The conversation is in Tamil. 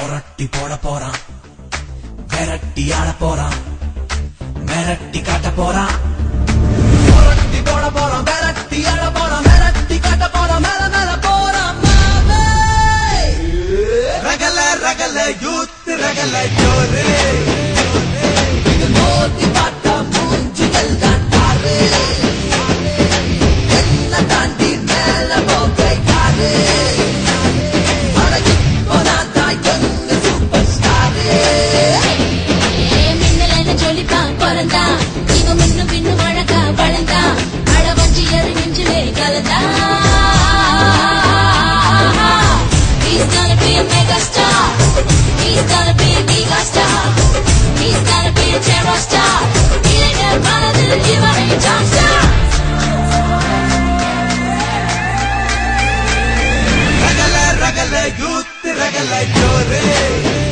புரட்டி போட போறான். விரட்டி ஆட போறான். மிரட்டி காட்ட போறான். புரட்டி போட போறான். விரட்டி ஆட போறான். மிரட்டி காட்ட போறான். மேல மேல போறான். ரகல ரகல யூத் ரகல ஜோரு. இது மோதி பார்த்தா மூஞ்சிகள் தான் பாரு என்ன தாண்டி மேல போக யாரு चलता He's gonna be a mega star He's gonna be a giga star He's gonna be a terror star Billionaire brother to the liberty jump star Ragala, ragala, youth, ragala, jore